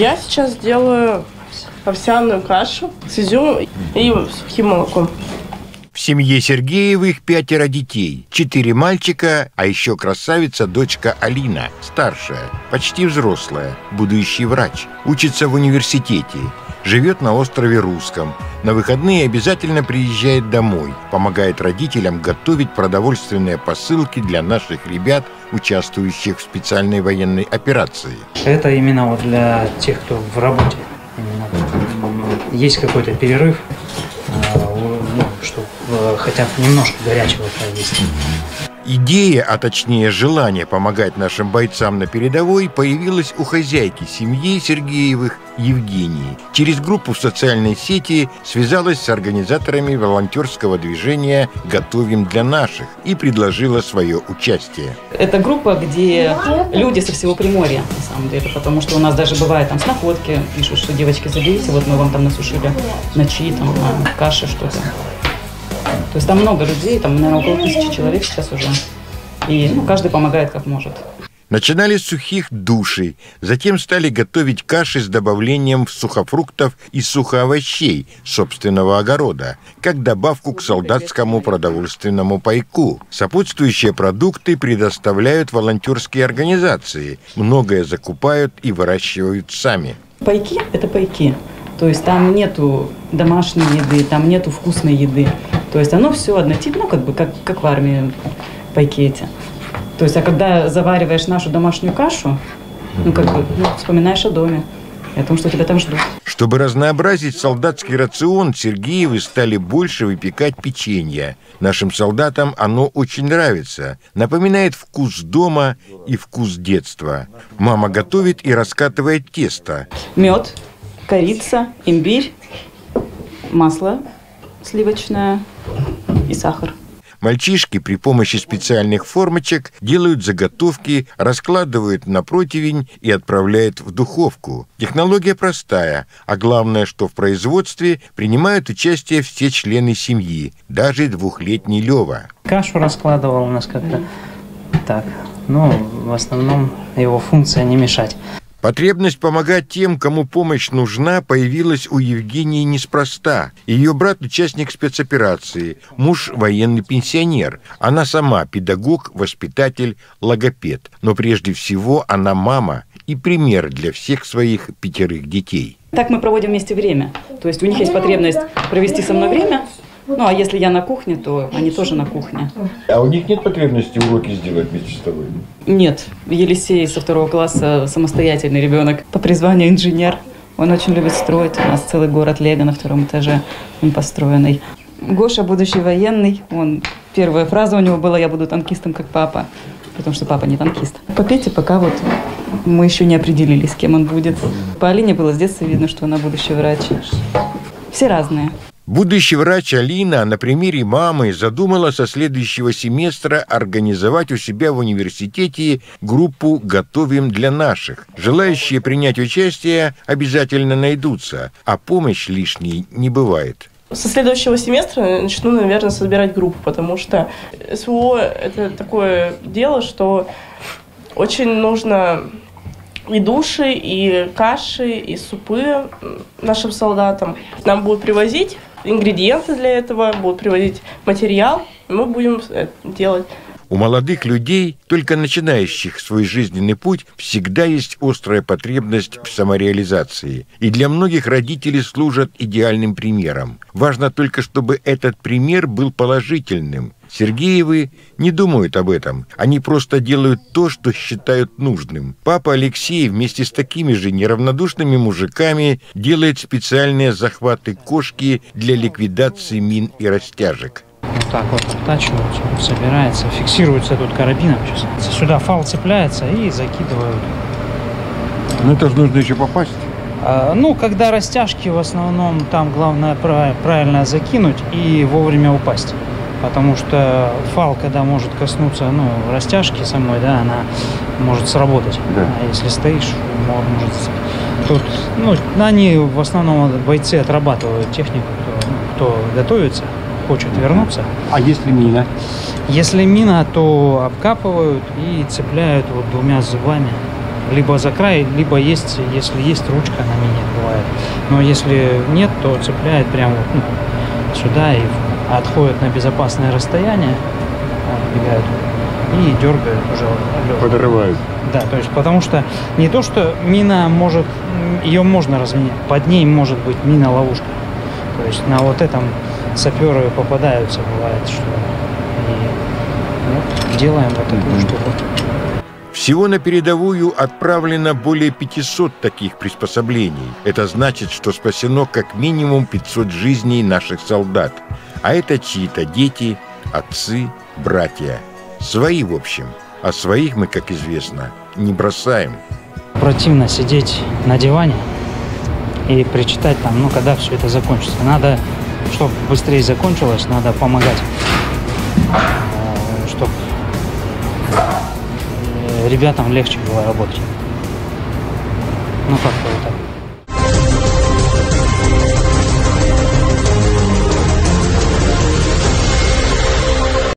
Я сейчас делаю овсяную кашу с изюмом и сухим молоком. В семье Сергеевых пятеро детей. Четыре мальчика, а еще красавица дочка Алина, старшая, почти взрослая, будущий врач. Учится в университете. Живет на острове Русском. На выходные обязательно приезжает домой. Помогает родителям готовить продовольственные посылки для наших ребят, участвующих в специальной военной операции. Это именно вот для тех, кто в работе. Есть какой-то перерыв, а, ну, чтобы хотя бы немножко горячего поесть. Идея, а точнее желание помогать нашим бойцам на передовой появилась у хозяйки семьи Сергеевых Евгении. Через группу в социальной сети связалась с организаторами волонтерского движения «Готовим для наших» и предложила свое участие. Это группа, где люди со всего Приморья, на самом деле, потому что у нас даже бывает там с находки, пишут, что девочки заберите, вот мы вам там насушили ночи, там, на каши что-то. То есть там много людей, там, наверное, около тысячи человек сейчас уже. И ну, каждый помогает как может. Начинали с сухих душей, затем стали готовить каши с добавлением сухофруктов и сухоовощей собственного огорода, как добавку к солдатскому продовольственному пайку. Сопутствующие продукты предоставляют волонтерские организации, многое закупают и выращивают сами. Пайки – это пайки. То есть там нету домашней еды, там нету вкусной еды. То есть оно все однотипно, ну, как бы, как, как в армии пайкете. То есть, а когда завариваешь нашу домашнюю кашу, ну, как бы, ну, вспоминаешь о доме и о том, что тебя там ждут. Чтобы разнообразить солдатский рацион, Сергеевы стали больше выпекать печенье. Нашим солдатам оно очень нравится. Напоминает вкус дома и вкус детства. Мама готовит и раскатывает тесто. Мед, корица, имбирь, масло сливочное и сахар. Мальчишки при помощи специальных формочек делают заготовки, раскладывают на противень и отправляют в духовку. Технология простая, а главное, что в производстве принимают участие все члены семьи, даже двухлетний Лева. Кашу раскладывал у нас как-то так. Ну, в основном его функция не мешать. Потребность помогать тем, кому помощь нужна, появилась у Евгении неспроста. Ее брат – участник спецоперации, муж – военный пенсионер. Она сама – педагог, воспитатель, логопед. Но прежде всего она мама и пример для всех своих пятерых детей. Так мы проводим вместе время. То есть у них есть потребность провести со мной время, ну, а если я на кухне, то они тоже на кухне. А у них нет потребности уроки сделать вместе с тобой? Нет. Елисей со второго класса самостоятельный ребенок. По призванию инженер. Он очень любит строить. У нас целый город Лего на втором этаже. Он построенный. Гоша, будущий военный, он первая фраза у него была «Я буду танкистом, как папа», потому что папа не танкист. По Пете пока вот мы еще не определились, кем он будет. По Алине было с детства видно, что она будущий врач. Все разные. Будущий врач Алина на примере мамы задумала со следующего семестра организовать у себя в университете группу «Готовим для наших». Желающие принять участие обязательно найдутся, а помощь лишней не бывает. Со следующего семестра начну, наверное, собирать группу, потому что СВО – это такое дело, что очень нужно и души, и каши, и супы нашим солдатам. Нам будут привозить ингредиенты для этого, будут привозить материал, и мы будем это делать. У молодых людей, только начинающих свой жизненный путь, всегда есть острая потребность в самореализации. И для многих родители служат идеальным примером. Важно только, чтобы этот пример был положительным. Сергеевы не думают об этом. Они просто делают то, что считают нужным. Папа Алексей вместе с такими же неравнодушными мужиками делает специальные захваты кошки для ликвидации мин и растяжек. Вот так вот обтачивают, собирается, фиксируется тут карабином сейчас. Сюда фал цепляется и закидывают. Ну это же нужно еще попасть. А, ну, когда растяжки, в основном там главное правильно закинуть и вовремя упасть. Потому что фал, когда может коснуться ну, растяжки самой, да, она может сработать. Да. А если стоишь, может... Тут, ну, они в основном бойцы отрабатывают технику, кто, кто готовится хочет вернуться. А если мина? Если мина, то обкапывают и цепляют вот двумя зубами либо за край, либо есть, если есть ручка на мине, бывает. Но если нет, то цепляет прямо вот, ну, сюда и отходят на безопасное расстояние, отбегают и дергают уже лёд. Подрывают. Да, то есть потому что не то, что мина может, ее можно разменять, под ней может быть мина-ловушка. То есть на вот этом саперы попадаются, бывает, что и ну, делаем вот такую Мгм. штуку. Всего на передовую отправлено более 500 таких приспособлений. Это значит, что спасено как минимум 500 жизней наших солдат. А это чьи-то дети, отцы, братья. Свои, в общем. А своих мы, как известно, не бросаем. Противно сидеть на диване и причитать там, ну когда все это закончится. Надо, чтобы быстрее закончилось, надо помогать, чтобы ребятам легче было работать. Ну как-то вот так.